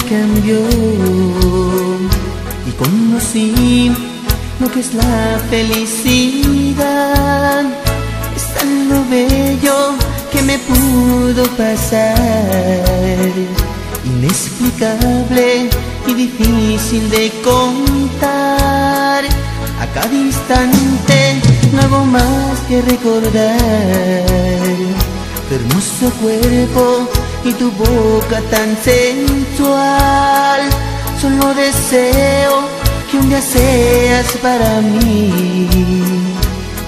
cambió y conocí lo que es la felicidad. Es tan lo bello que me pudo pasar, inexplicable y difícil de contar. A cada instante no hago más que recordar tu hermoso cuerpo y tu boca tan sensual. Solo deseo que un día seas para mí,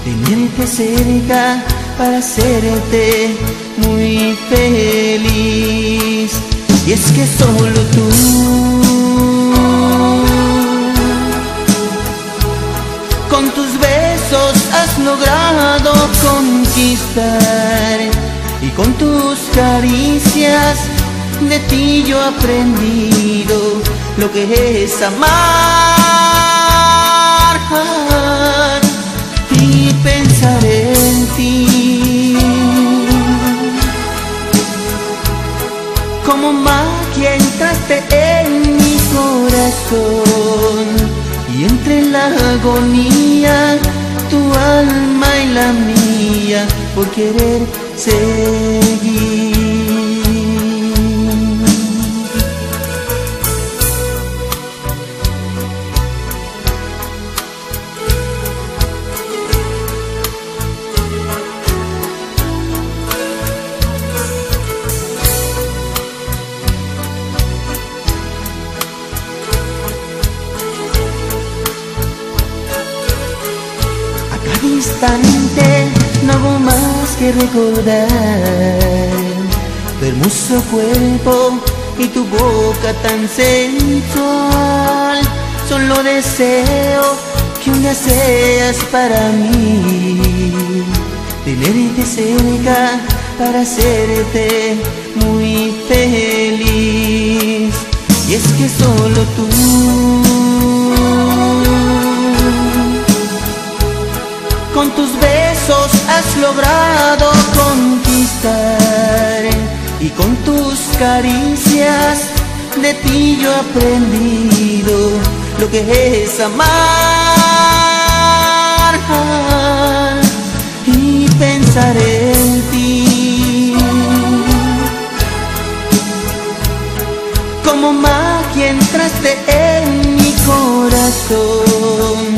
tenerte cerca para hacerte muy feliz. Y es que solo tú con tus besos has logrado conquistar y con tus caricias de ti yo he aprendido lo que es amar y pensar en ti. Como magia entraste en mi corazón y entre la agonía tu alma y la mía por querer seguir. instante no recordar tu hermoso cuerpo y tu boca tan sensual. Solo deseo que un día seas para mí, tenerte cerca para hacerte muy feliz. Y es que solo tú con tus besos has logrado conquistar. Y con tus caricias de ti yo he aprendido lo que es amar. Y pensar en ti. Como magia entraste en mi corazón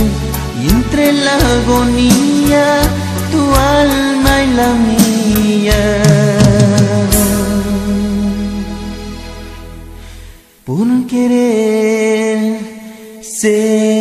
y entre la agonía tu alma y la mía. Por querer ser.